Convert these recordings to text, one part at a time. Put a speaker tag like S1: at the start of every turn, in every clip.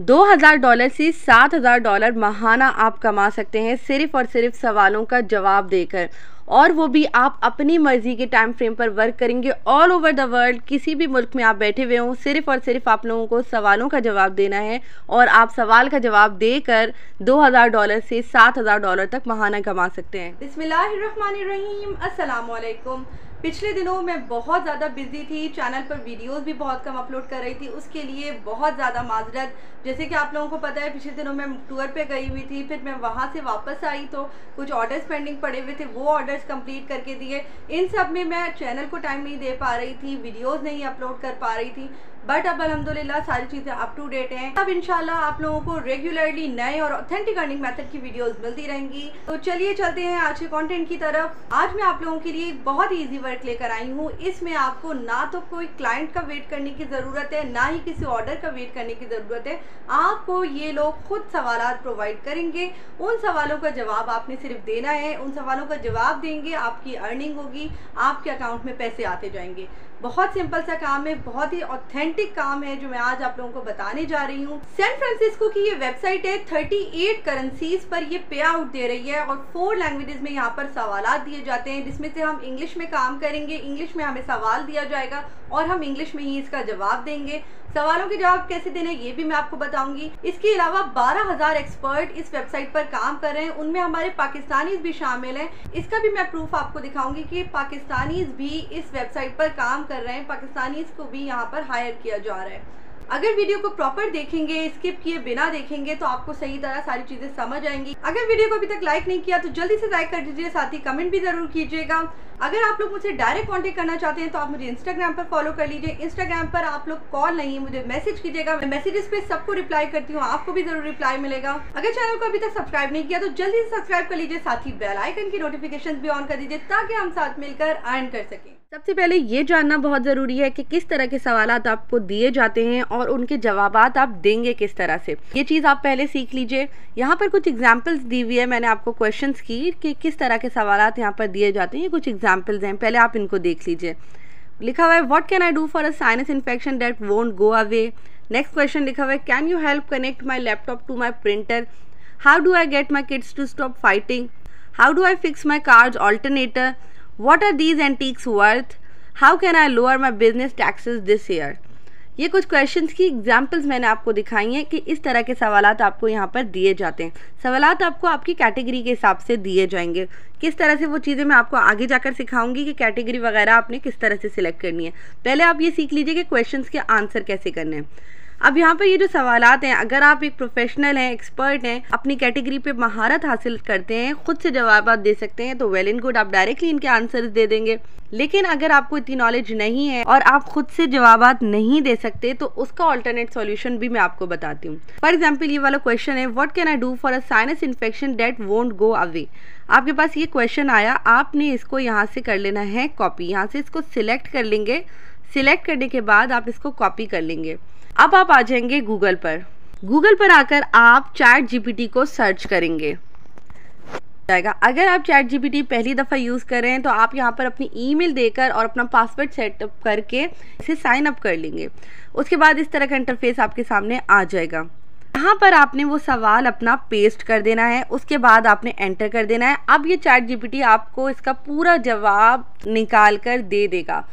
S1: 2000 dollar से 7000 dollar महाना आप कमा सकते हैं सिर्फ़ और सिर्फ़ सवालों का जवाब देकर। और वो भी आप अपनी मर्ज़ी के टाइम फ्रेम पर वर्क करेंगे ऑल ओवर द वर्ल्ड किसी भी मुल्क में आप बैठे हुए हों, सिर्फ़ और सिर्फ़ आप लोगों को सवालों का जवाब देना है और आप सवाल का जवाब देकर 2000 डॉलर से 7000 डॉलर तक महाना कमा सकते हैं। अस्सलाम वालेकुम पिछले दिनों मैं बहुत ज़्यादा बिज़ी थी चैनल पर वीडियोस भी बहुत कम अपलोड कर रही थी, उसके लिए बहुत ज़्यादा माजरत। जैसे कि आप लोगों को पता है, पिछले दिनों मैं टूर पे गई हुई थी, फिर मैं वहाँ से वापस आई तो कुछ ऑर्डर्स पेंडिंग पड़े हुए थे, वो ऑर्डर्स कंप्लीट करके दिए। इन सब में मैं चैनल को टाइम नहीं दे पा रही थी वीडियोज़ नहीं अपलोड कर पा रही थी। बट अब अलहमदिल्ला सारी चीज़ें अप टू डेट हैं। अब इनशाला आप लोगों को रेगुलरली नए और ऑथेंटिक अर्निंग मेथड की वीडियोस मिलती रहेंगी। तो चलिए चलते हैं आज के कंटेंट की तरफ़। आज मैं आप लोगों के लिए एक बहुत ईजी वर्क लेकर आई हूँ। इसमें आपको ना तो कोई क्लाइंट का वेट करने की ज़रूरत है, ना ही किसी ऑर्डर का वेट करने की ज़रूरत है। आपको ये लोग खुद सवाल प्रोवाइड करेंगे। उन सवालों का जवाब आपने सिर्फ़ देना है। उन सवालों का जवाब देंगे, आपकी अर्निंग होगी, आपके अकाउंट में पैसे आते जाएँगे। बहुत सिंपल सा काम है, बहुत ही ऑथेंटिक काम है जो मैं आज आप लोगों को बताने जा रही हूँ। सैन फ्रांसिस्को की ये वेबसाइट है 38 करेंसीज पर ये पे आउट दे रही है और फोर लैंग्वेजेस में यहाँ पर सवाल दिए जाते हैं, जिसमें से हम इंग्लिश में काम करेंगे इंग्लिश में हमें सवाल दिया जाएगा और हम इंग्लिश में ही इसका जवाब देंगे। सवालों के जवाब कैसे देने ये भी मैं आपको बताऊँगी। इसके अलावा बारह हज़ार एक्सपर्ट इस वेबसाइट पर काम कर रहे हैं। उनमें हमारे पाकिस्तानी भी शामिल हैं। इसका भी मैं प्रूफ आपको दिखाऊँगी कि पाकिस्तानी भी इस वेबसाइट पर काम कर रहे हैं। पाकिस्तानी को भी यहाँ पर हायर किया जा रहा है। अगर वीडियो को प्रॉपर देखेंगे स्किप किए बिना देखेंगे तो आपको सही तरह सारी चीज़ें समझ आएँगी। अगर वीडियो को अभी तक लाइक नहीं किया तो जल्दी से लाइक कर दीजिए, साथ ही कमेंट भी ज़रूर कीजिएगा। अगर आप लोग मुझे डायरेक्ट कॉन्टेक्ट करना चाहते हैं तो आप मुझे इंस्टाग्राम पर फॉलो कर लीजिए। इंस्टाग्राम पर आप लोग कॉल नहीं, मुझे मैसेज कीजिएगा। मैं मैसेजेस पे सबको रिप्लाई करती हूँ, आपको भी ज़रूर रिप्लाई मिलेगा। अगर चैनल को अभी तक सब्सक्राइब नहीं किया तो जल्दी से सब्सक्राइब कर लीजिए, साथ ही बेल आइकन की नोटिफिकेशन भी ऑन कर दीजिए, ताकि हम साथ मिलकर अर्न कर सकें। सबसे पहले ये जानना बहुत ज़रूरी है कि किस तरह के सवाल आपको दिए जाते हैं और उनके जवाब आप देंगे किस तरह से। ये चीज़ आप पहले सीख लीजिए। यहाँ पर कुछ एग्जाम्पल्स दी हुई है, मैंने आपको क्वेश्चंस की कि किस तरह के सवाल यहाँ पर दिए जाते हैं। ये कुछ एग्जाम्पल्स हैं, पहले आप इनको देख लीजिए। लिखा हुआ है what can I do for a sinus infection that won't go away next question लिखा हुआ है can you help connect my laptop to my printer how do I get my kids to stop fighting how do I fix my car alternator what are these antiques worth how can I lower my business taxes this year ये कुछ question की examples मैंने आपको दिखाई हैं कि इस तरह के सवाल आपको यहाँ पर दिए जाते हैं। सवाल आपको आपकी कैटेगरी के हिसाब से दिए जाएँगे। किस तरह से वो चीज़ें मैं आपको आगे जाकर सिखाऊँगी कि कैटेगरी वगैरह आपने किस तरह से सिलेक्ट करनी है। पहले आप ये सीख लीजिए कि क्वेश्चंस के आंसर कैसे करने हैं। अब यहाँ पर ये जो सवाल हैं, अगर आप एक प्रोफेशनल हैं एक्सपर्ट हैं, अपनी कैटेगरी पे महारत हासिल करते हैं, खुद से जवाब आप दे सकते हैं तो वेल एंड गुड आप डायरेक्टली इनके आंसर दे देंगे। लेकिन अगर आपको इतनी नॉलेज नहीं है और आप खुद से जवाब नहीं दे सकते तो उसका ऑल्टरनेट सॉल्यूशन भी मैं आपको बताती हूँ। फॉर एग्ज़ाम्पल ये वाला क्वेश्चन है what can I do for a sinus infection that won't go away आपके पास ये क्वेश्चन आया, आपने इसको यहाँ से कर लेना है कॉपी यहाँ से इसको सिलेक्ट कर लेंगे। सिलेक्ट करने के बाद आप इसको कॉपी कर लेंगे। अब आप आ जाएँगे गूगल पर। गूगल पर आकर आप चैट जीपीटी को सर्च करेंगे। जाएगा। अगर आप चैट जीपीटी पहली दफ़ा यूज़ कर रहे हैं तो आप यहाँ पर अपनी ईमेल देकर और अपना पासवर्ड सेटअप करके इसे साइन अप कर लेंगे। उसके बाद इस तरह का इंटरफेस आपके सामने आ जाएगा। यहाँ पर आपने वो सवाल अपना पेस्ट कर देना है, उसके बाद आपने एंटर कर देना है। अब ये चैट जीपीटी आपको इसका पूरा जवाब निकाल कर दे देगा।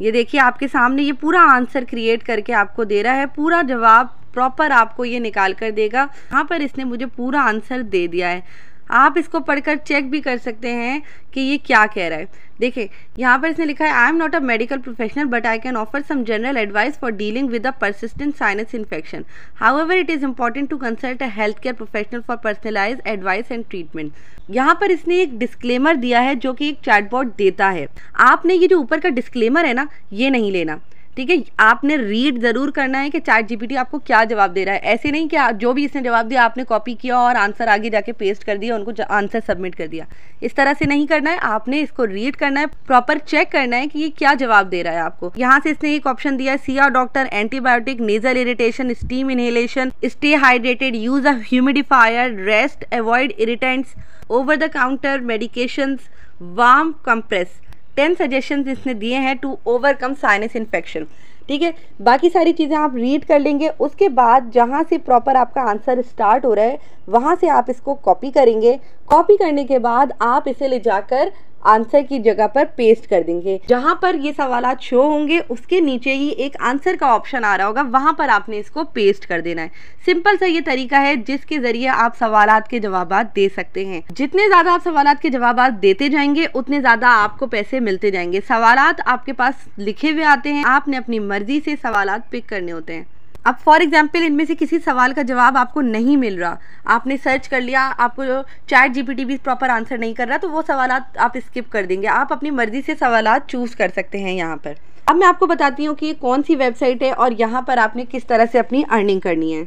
S1: ये देखिए, आपके सामने ये पूरा आंसर क्रिएट करके आपको दे रहा है। पूरा जवाब प्रॉपर आपको ये निकाल कर देगा। यहाँ पर इसने मुझे पूरा आंसर दे दिया है। आप इसको पढ़कर चेक भी कर सकते हैं कि ये क्या कह रहा है। देखिए, यहाँ पर इसने लिखा है I am not a medical professional but I can offer some general advice for dealing with a persistent sinus infection however it is important to consult a health care professional for personalize advice and treatment यहाँ पर इसने एक disclaimer दिया है जो कि एक chatbot देता है। आपने ये जो ऊपर का डिस्क्लेमर है ना, ये नहीं लेना। ठीक है, आपने रीड ज़रूर करना है कि चैट जीपीटी आपको क्या जवाब दे रहा है। ऐसे नहीं कि जो भी इसने जवाब दिया, आपने कॉपी किया और आंसर आगे जाके पेस्ट कर दिया, उनको आंसर सबमिट कर दिया। इस तरह से नहीं करना है, आपने इसको रीड करना है प्रॉपर चेक करना है कि ये क्या जवाब दे रहा है आपको। यहाँ से इसने एक ऑप्शन दिया see a doctor antibiotic nasal irritation steam inhalation stay hydrated use of humidifier rest avoid irritants over the counter medication warm compress ten suggestion इसने दिए हैं टू ओवरकम साइनस इन्फेक्शन ठीक है? बाकी सारी चीज़ें आप रीड कर लेंगे। उसके बाद जहाँ से प्रॉपर आपका आंसर स्टार्ट हो रहा है, वहाँ से आप इसको कॉपी करेंगे। कॉपी करने के बाद आप इसे ले जाकर आंसर की जगह पर पेस्ट कर देंगे। जहाँ पर ये सवाल शो होंगे, उसके नीचे ही एक आंसर का ऑप्शन आ रहा होगा। वहाँ पर आपने इसको पेस्ट कर देना है। सिंपल सा ये तरीका है जिसके ज़रिए आप सवाल के जवाब दे सकते हैं। जितने ज़्यादा आप सवाल के जवाब देते जाएँगे, उतने ज़्यादा आपको पैसे मिलते जाएँगे। सवाल आपके पास लिखे हुए आते हैं। आपने अपनी मर्ज़ी से सवाल पिक करने होते हैं। अब फॉर एग्ज़ाम्पल इनमें से किसी सवाल का जवाब आपको नहीं मिल रहा। आपने सर्च कर लिया आपको चैट जीपीटी भी प्रॉपर आंसर नहीं कर रहा तो वो सवाल आप स्किप कर देंगे। आप अपनी मर्ज़ी से सवाल चूज़ कर सकते हैं यहाँ पर। अब मैं आपको बताती हूँ कि ये कौन सी वेबसाइट है और यहाँ पर आपने किस तरह से अपनी अर्निंग करनी है।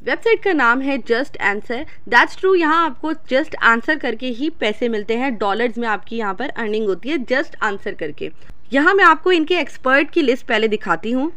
S1: वेबसाइट का नाम है जस्ट आंसर दैट्स ट्रू यहाँ आपको जस्ट आंसर करके ही पैसे मिलते हैं। डॉलर्स में आपकी यहाँ पर अर्निंग होती है जस्ट आंसर करके। यहाँ मैं आपको इनके एक्सपर्ट की लिस्ट पहले दिखाती हूँ।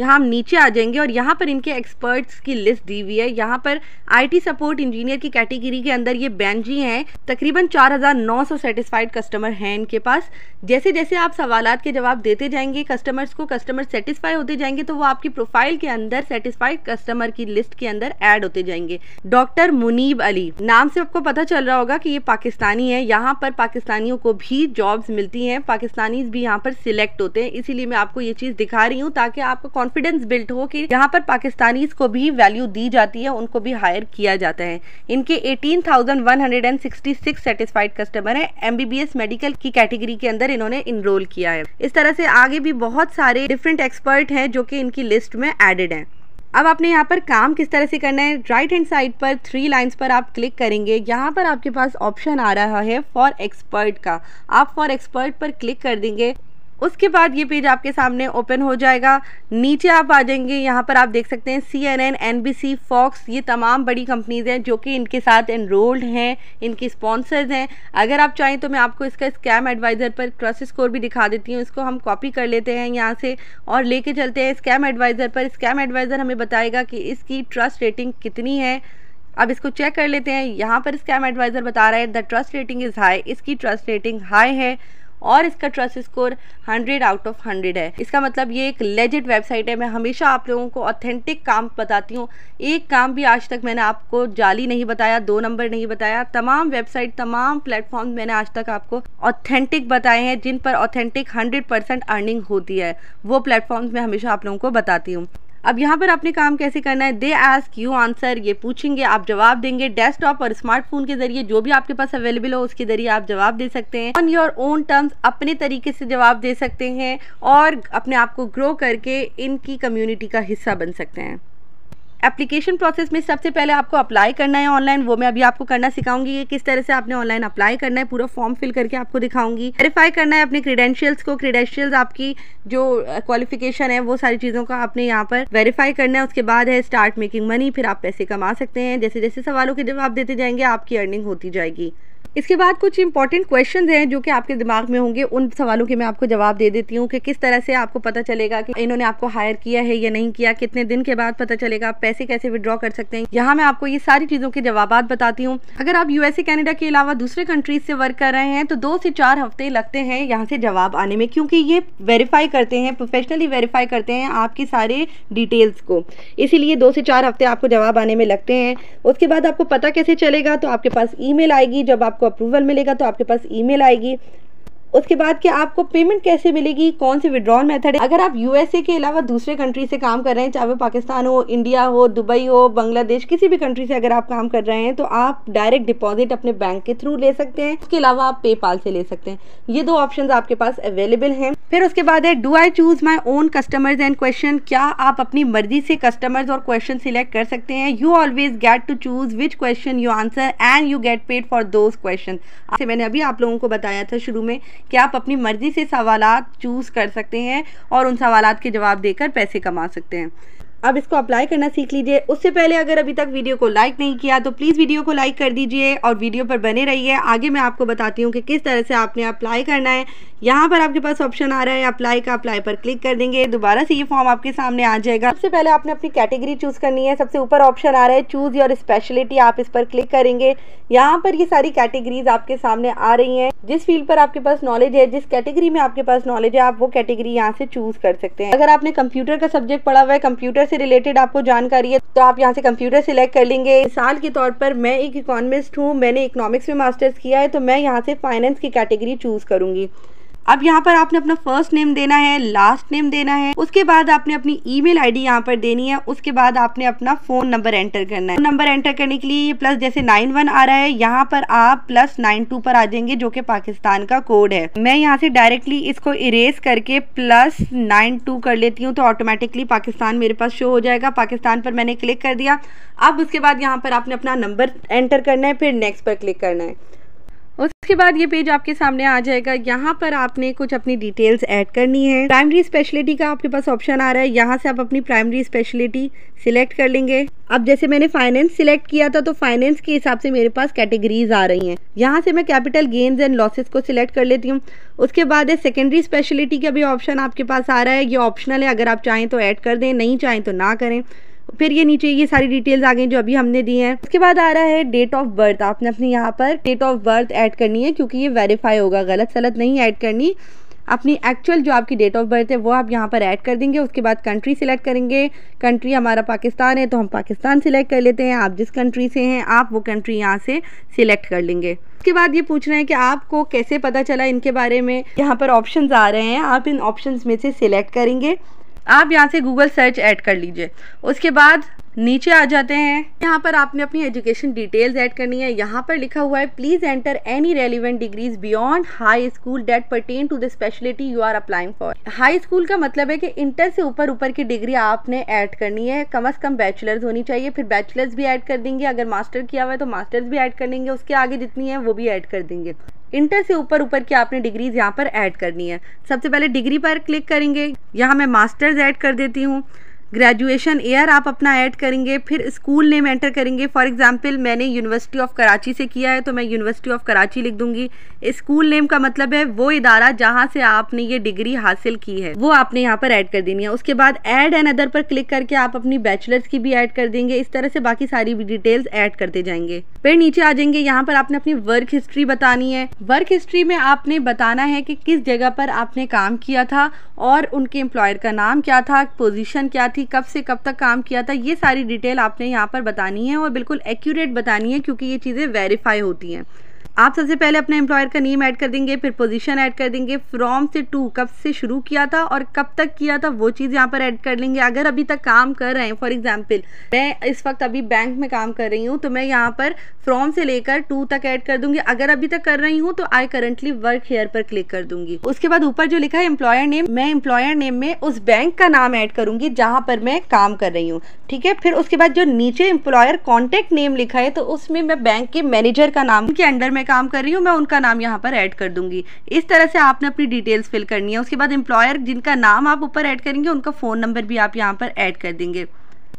S1: यहाँ हम नीचे आ जाएँगे और यहाँ पर इनके एक्सपर्ट्स की लिस्ट दी हुई है। यहाँ पर आईटी सपोर्ट इंजीनियर की कैटेगरी के अंदर ये बैंजी हैं। तकरीबन 4900 सेटिस्फाइड कस्टमर हैं इनके पास। जैसे जैसे आप सवाल के जवाब देते जाएँगे कस्टमर्स को कस्टमर सेटिस्फाई होते जाएँगे तो वो आपकी प्रोफ़ाइल के अंदर सेटिस्फाइड कस्टमर की लिस्ट के अंदर ऐड होते जाएँगे। डॉक्टर मुनीब अली, नाम से आपको पता चल रहा होगा कि ये पाकिस्तानी है। यहाँ पर पाकिस्तानियों को भी जॉब्स मिलती हैं। पाकिस्तानी भी यहाँ पर सिलेक्ट होते हैं। इसीलिए मैं आपको ये चीज़ दिखा रही हूँ ताकि आपको कॉन्फिडेंस बिल्ट हो कि यहाँ पर पाकिस्तानी को भी वैल्यू दी जाती है उनको भी हायर किया जाता है। इनके 18,166 सेटिस्फाइड कस्टमर है। एमबीबीएस मेडिकल की कैटेगरी के अंदर इन्होंने इनरोल किया है। इस तरह से आगे भी बहुत सारे डिफरेंट एक्सपर्ट हैं जो कि इनकी लिस्ट में एडेड हैं। अब आपने यहाँ पर काम किस तरह से करना है? राइट हैंड साइड पर थ्री लाइंस पर आप क्लिक करेंगे। यहाँ पर आपके पास ऑप्शन आ रहा है फॉर एक्सपर्ट का। आप फॉर एक्सपर्ट पर क्लिक कर देंगे। उसके बाद ये पेज आपके सामने ओपन हो जाएगा। नीचे आप आ जाएँगे, यहाँ पर आप देख सकते हैं C N N N B C Fox ये तमाम बड़ी कंपनीज़ हैं जो कि इनके साथ एनरोल्ड हैं, इनकी स्पॉन्सर्स हैं। अगर आप चाहें तो मैं आपको इसका स्कैम एडवाइज़र पर ट्रस्ट स्कोर भी दिखा देती हूँ। इसको हम कॉपी कर लेते हैं यहाँ से और लेके चलते हैं। स्कैम एडवाइज़र पर स्कैम एडवाइज़र हमें बताएगा कि इसकी ट्रस्ट रेटिंग कितनी है। अब इसको चेक कर लेते हैं। यहाँ पर स्कैम एडवाइज़र बता रहा है the trust rating is high इसकी ट्रस्ट रेटिंग हाई है। और इसका ट्रस्ट स्कोर 100 आउट ऑफ़ 100 है। इसका मतलब ये एक लेजिट वेबसाइट है। मैं हमेशा आप लोगों को ऑथेंटिक काम बताती हूँ। एक काम भी आज तक मैंने आपको जाली नहीं बताया, दो नंबर नहीं बताया। तमाम वेबसाइट तमाम प्लेटफॉर्म मैंने आज तक आपको ऑथेंटिक बताए हैं, जिन पर ऑथेंटिक हंड्रेड अर्निंग होती है। वो प्लेटफॉर्म मैं हमेशा आप लोगों को बताती हूँ। अब यहाँ पर आपने काम कैसे करना है? दे आस्क यू आंसर ये पूछेंगे, आप जवाब देंगे डेस्कटॉप और स्मार्टफ़ोन के ज़रिए, जो भी आपके पास अवेलेबल हो, उसके ज़रिए आप जवाब दे सकते हैं। ऑन योर ओन टर्म्स अपने तरीके से जवाब दे सकते हैं और अपने आप को ग्रो करके इनकी कम्युनिटी का हिस्सा बन सकते हैं। एप्लीकेशन प्रोसेस में सबसे पहले आपको अप्लाई करना है ऑनलाइन वो मैं अभी आपको करना सिखाऊँगी कि किस तरह से आपने ऑनलाइन अप्लाई करना है, पूरा फॉर्म फिल करके आपको दिखाऊँगी। वेरीफाई करना है अपने क्रीडेंशियल्स को क्रीडेंशियल्स आपकी जो क्वालिफिकेशन है, वो सारी चीज़ों का आपने यहाँ पर वेरीफाई करना है। उसके बाद है स्टार्ट मेकिंग मनी फिर आप पैसे कमा सकते हैं। जैसे जैसे सवालों के जवाब देते जाएँगे, आपकी अर्निंग होती जाएगी। इसके बाद कुछ इंपॉर्टेंट क्वेश्चंस हैं जो कि आपके दिमाग में होंगे। उन सवालों के मैं आपको जवाब दे देती हूँ कि किस तरह से आपको पता चलेगा कि इन्होंने आपको हायर किया है या नहीं किया, कितने दिन के बाद पता चलेगा आप पैसे कैसे विड्रॉ कर सकते हैं। यहाँ मैं आपको ये सारी चीज़ों के जवाब बताती हूँ। अगर आप यूएसए कैनेडा के अलावा दूसरे कंट्रीज़ से वर्क कर रहे हैं तो दो से चार हफ़्ते लगते हैं यहाँ से जवाब आने में, क्योंकि ये वेरीफाई करते हैं प्रोफेशनली वेरीफाई करते हैं आपकी सारे डिटेल्स को। इसीलिए दो से चार हफ़्ते आपको जवाब आने में लगते हैं। उसके बाद आपको पता कैसे चलेगा तो आपके पास ईमेल आएगी जब आपको अप्रूवल मिलेगा तो आपके पास ईमेल आएगी। उसके बाद कि आपको पेमेंट कैसे मिलेगी? कौन सी विड्रॉल मेथड है? अगर आप यूएसए के अलावा दूसरे कंट्री से काम कर रहे हैं, चाहे वो पाकिस्तान हो इंडिया हो दुबई हो बांग्लादेश किसी भी कंट्री से अगर आप काम कर रहे हैं तो आप डायरेक्ट डिपॉजिट अपने बैंक के थ्रू ले सकते हैं। उसके अलावा आप पेपाल से ले सकते हैं। ये दो ऑप्शन आपके पास अवेलेबल हैं। फिर उसके बाद है do I choose my own customers and question क्या आप अपनी मर्ज़ी से कस्टमर्स और क्वेश्चन सिलेक्ट कर सकते हैं? You always get to choose which question you answer and you get paid for those question मैंने अभी आप लोगों को बताया था शुरू में कि आप अपनी मर्ज़ी से सवाल चूज़ कर सकते हैं और उन सवाल के जवाब देकर पैसे कमा सकते हैं। अब इसको अप्लाई करना सीख लीजिए। उससे पहले अगर अभी तक वीडियो को लाइक नहीं किया तो प्लीज़ वीडियो को लाइक कर दीजिए और वीडियो पर बने रहिए। आगे मैं आपको बताती हूँ कि किस तरह से आपने अप्लाई करना है। यहाँ पर आपके पास ऑप्शन आ रहा है अप्लाई का अप्लाई पर क्लिक कर देंगे। दोबारा से ये फॉर्म आपके सामने आ जाएगा। सबसे पहले आपने अपनी कैटेगरी चूज़ करनी है। सबसे ऊपर ऑप्शन आ रहा है चूज़ योर स्पेशलिटी आप इस पर क्लिक करेंगे। यहाँ पर ये सारी कैटेगरीज आपके सामने आ रही हैं। जिस फ़ील्ड पर आपके पास नॉलेज है, जिस कैटेगरी में आपके पास नॉलेज है, आप वो कैटेगरी यहाँ से चूज़ कर सकते हैं। अगर आपने कंप्यूटर का सब्जेक्ट पढ़ा हुआ है कंप्यूटर से रिलेटेड आपको जानकारी है तो आप यहाँ से कंप्यूटर सिलेक्ट कर लेंगे। मिसाल के तौर पर मैं एक इकोनॉमिस्ट हूँ, मैंने इकोनॉमिक्स में मास्टर्स किया है तो मैं यहाँ से फाइनेंस की कैटेगरी चूज़ करूँगी। अब यहाँ पर आपने अपना फ़र्स्ट नेम देना है लास्ट नेम देना है। उसके बाद आपने अपनी ईमेल आईडी यहाँ पर देनी है। उसके बाद आपने अपना फ़ोन नंबर एंटर करना है। नंबर एंटर करने के लिए प्लस जैसे नाइन वन आ रहा है, यहाँ पर आप प्लस नाइन टू पर आ जाएँगे, जो कि पाकिस्तान का कोड है। मैं यहाँ से डायरेक्टली इसको इरेज करके प्लस नाइन टू कर लेती हूँ तो ऑटोमेटिकली पाकिस्तान मेरे पास शो हो जाएगा। पाकिस्तान पर मैंने क्लिक कर दिया। अब उसके बाद यहाँ पर आपने अपना नंबर एंटर करना है, फिर नेक्स्ट पर क्लिक करना है। उसके बाद ये पेज आपके सामने आ जाएगा। यहाँ पर आपने कुछ अपनी डिटेल्स ऐड करनी है। प्राइमरी स्पेशलिटी का आपके पास ऑप्शन आ रहा है। यहाँ से आप अपनी प्राइमरी स्पेशलिटी सिलेक्ट कर लेंगे। अब जैसे मैंने फाइनेंस सिलेक्ट किया था तो फाइनेंस के हिसाब से मेरे पास कैटेगरीज आ रही हैं। यहाँ से मैं कैपिटल गेन्स एंड लॉसेस को सिलेक्ट कर लेती हूँ। उसके बाद है सेकेंडरी स्पेशलिटी का भी ऑप्शन आपके पास आ रहा है। ये ऑप्शनल है। अगर आप चाहें तो ऐड कर दें, नहीं चाहें तो ना करें। फिर ये नीचे ये सारी डिटेल्स आ गई जो अभी हमने दी हैं। उसके बाद आ रहा है डेट ऑफ़ बर्थ आपने अपने यहाँ पर डेट ऑफ़ बर्थ ऐड करनी है क्योंकि ये वेरीफाई होगा। गलत सलत नहीं ऐड करनी। अपनी एक्चुअल जो आपकी डेट ऑफ़ बर्थ है, वो आप यहाँ पर ऐड कर देंगे। उसके बाद कंट्री सिलेक्ट करेंगे। कंट्री हमारा पाकिस्तान है तो हम पाकिस्तान सिलेक्ट कर लेते हैं। आप जिस कंट्री से हैं, आप वो कंट्री यहाँ से सिलेक्ट कर लेंगे। उसके बाद ये पूछ रहे हैं कि आपको कैसे पता चला इनके बारे में? यहाँ पर ऑप्शन आ रहे हैं। आप इन ऑप्शन में से सिलेक्ट करेंगे। आप यहाँ से गूगल सर्च ऐड कर लीजिए। उसके बाद नीचे आ जाते हैं। यहाँ पर आपने अपनी एजुकेशन डिटेल्स ऐड करनी है। यहाँ पर लिखा हुआ है please enter any relevant degrees beyond high school that pertain to the speciality you are applying for high school का मतलब है कि इंटर से ऊपर ऊपर की डिग्री आपने ऐड करनी है। कम अज कम बैचलर्स होनी चाहिए, फिर बैचलर्स भी ऐड कर देंगे। अगर मास्टर किया हुआ है तो मास्टर्स भी ऐड कर देंगे उसके आगे जितनी है वो भी ऐड कर देंगे। इंटर से ऊपर ऊपर की आपने डिग्रीज यहाँ पर ऐड करनी है। सबसे पहले डिग्री पर क्लिक करेंगे। यहाँ मैं मास्टर्स ऐड कर देती हूँ। ग्रेजुएशन ईयर आप अपना ऐड करेंगे, फिर स्कूल नेम एंटर करेंगे। फॉर एग्जांपल मैंने यूनिवर्सिटी ऑफ़ कराची से किया है तो मैं यूनिवर्सिटी ऑफ़ कराची लिख दूँगी। स्कूल नेम का मतलब है वो इदारा जहाँ से आपने ये डिग्री हासिल की है, वो आपने यहाँ पर ऐड कर देनी है। उसके बाद ऐड एंड अदर पर क्लिक करके आप अपनी बैचलर्स की भी ऐड कर देंगे। इस तरह से बाकी सारी डिटेल्स ऐड करते जाएँगे। फिर नीचे आ जाएँगे, यहाँ पर आपने अपनी वर्क हिस्ट्री बतानी है। वर्क हिस्ट्री में आपने बताना है कि किस जगह पर आपने काम किया था और उनके एम्प्लॉयर का नाम क्या था पोजीशन क्या थी कब से कब तक काम किया था, ये सारी डिटेल आपने यहाँ पर बतानी है और बिल्कुल एक्यूरेट बतानी है क्योंकि ये चीज़ें वेरीफाई होती हैं। आप सबसे पहले अपने एम्प्लॉयर का नेम ऐड कर देंगे, फिर पोजीशन ऐड कर देंगे फ्रॉम से टू कब से शुरू किया था और कब तक किया था, वो चीज़ यहाँ पर ऐड कर लेंगे। अगर अभी तक काम कर रहे हैं फॉर एग्ज़ाम्पल मैं इस वक्त अभी बैंक में काम कर रही हूँ तो मैं यहाँ पर फ्रॉम से लेकर टू तक ऐड कर दूँगी। अगर अभी तक कर रही हूँ तो आई करंटली वर्क हेयर पर क्लिक कर दूँगी। उसके बाद ऊपर जो लिखा है एम्प्लॉयर नेम मैं एम्प्लॉयर नेम में उस बैंक का नाम ऐड करूँगी, जहाँ पर मैं काम कर रही हूँ। ठीक है? फिर उसके बाद जो नीचे एम्प्लॉयर कॉन्टेक्ट नेम लिखा है तो उसमें मैं बैंक के मैनेजर का नाम के अंडर में काम कर रही हूँ, मैं उनका नाम यहाँ पर ऐड कर दूँगी। इस तरह से आपने अपनी डिटेल्स फिल करनी है। उसके बाद एम्प्लॉयर जिनका नाम आप ऊपर ऐड करेंगे, उनका फ़ोन नंबर भी आप यहाँ पर ऐड कर देंगे।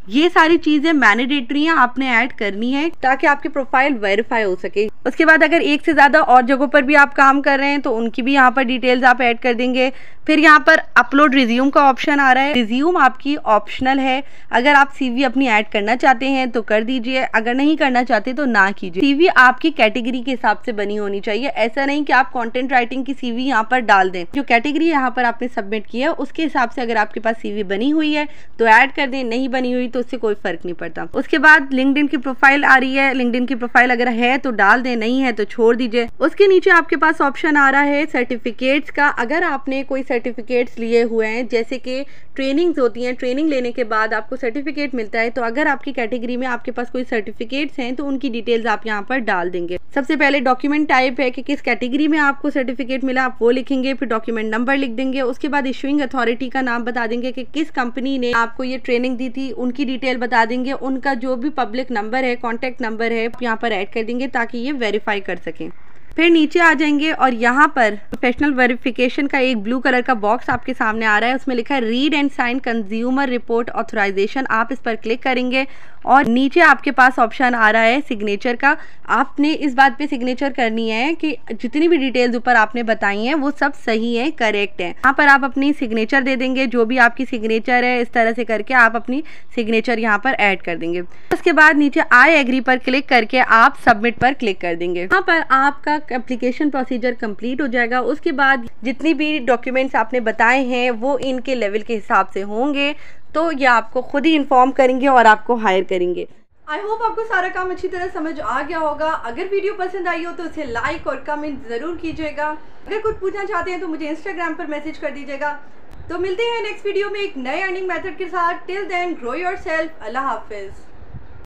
S1: ये सारी चीज़ें मैनेडेटरी हैं, आपने ऐड करनी है ताकि आपकी प्रोफ़ाइल वेरीफाई हो सके। उसके बाद अगर एक से ज़्यादा और जगहों पर भी आप काम कर रहे हैं तो उनकी भी यहाँ पर डिटेल्स आप ऐड कर देंगे। फिर यहाँ पर अपलोड रिज्यूम का ऑप्शन आ रहा है। रिज्यूम आपकी ऑप्शनल है। अगर आप सीवी अपनी ऐड करना चाहते हैं तो कर दीजिए। अगर नहीं करना चाहते तो ना कीजिए। सीवी आपकी कैटेगरी के हिसाब से बनी होनी चाहिए। ऐसा नहीं कि आप कंटेंट राइटिंग की सीवी यहाँ पर डाल दें। जो कैटेगरी यहाँ पर आपने सबमिट की है, उसके हिसाब से अगर आपके पास सीवी बनी हुई है तो ऐड कर दें। नहीं बनी हुई तो उससे कोई फ़र्क नहीं पड़ता। उसके बाद लिंकड की प्रोफ़ाइल आ रही है। लिंकड की प्रोफ़ाइल अगर है तो डाल दें। नहीं है तो छोड़ दीजिए। उसके नीचे आपके पास ऑप्शन आ रहा है सर्टिफिकेट्स का। अगर आपने कोई सर्टिफिकेट्स लिए हुए हैं। जैसे कि ट्रेनिंग्स होती हैं ट्रेनिंग लेने के बाद आपको सर्टिफिकेट मिलता है। तो अगर आपकी कैटेगरी में आपके पास कोई सर्टिफिकेट्स हैं तो उनकी डिटेल्स आप यहाँ पर डाल देंगे। सबसे पहले डॉक्यूमेंट टाइप है कि किस कैटेगरी में आपको सर्टिफिकेट मिला, आप वो लिखेंगे, फिर डॉक्यूमेंट नंबर लिख देंगे। उसके बाद इशुइंग अथॉरिटी का नाम बता देंगे कि किस कंपनी ने आपको ये ट्रेनिंग दी थी। उनकी डिटेल बता देंगे। उनका जो भी पब्लिक नंबर है कॉन्टेक्ट नंबर है यहाँ पर ऐड कर देंगे ताकि ये वेरीफाई कर सकें। फिर नीचे आ जाएँगे और यहाँ पर प्रोफेशनल वेरिफिकेशन का एक ब्लू कलर का बॉक्स आपके सामने आ रहा है। उसमें लिखा है read and sign consumer report authorization आप इस पर क्लिक करेंगे और नीचे आपके पास ऑप्शन आ रहा है सिग्नेचर का। आपने इस बात पे सिग्नेचर करनी है कि जितनी भी डिटेल्स ऊपर आपने बताई हैं, वो सब सही है करेक्ट है। यहाँ पर आप अपनी सिग्नेचर दे देंगे, जो भी आपकी सिग्नेचर है, इस तरह से करके आप अपनी सिग्नेचर यहाँ पर ऐड कर देंगे। उसके बाद नीचे आई एग्री पर क्लिक करके आप सबमिट पर क्लिक कर देंगे। यहाँ पर आपका एप्लीकेशन प्रोसीजर कंप्लीट हो जाएगा। उसके बाद जितनी भी डॉक्यूमेंट्स आपने बताए हैं, वो इनके लेवल के हिसाब से होंगे। तो ये आपको खुद ही इन्फॉर्म करेंगे और आपको हायर करेंगे। आई होप आपको सारा काम अच्छी तरह समझ आ गया होगा। अगर वीडियो पसंद आई हो तो उसे लाइक और कमेंट ज़रूर कीजिएगा। अगर कुछ पूछना चाहते हैं तो मुझे इंस्टाग्राम पर मैसेज कर दीजिएगा। तो मिलते हैं नेक्स्ट वीडियो में एक नए अर्निंग मेथड के साथ। Till then grow yourself अल्लाह हाफिज़।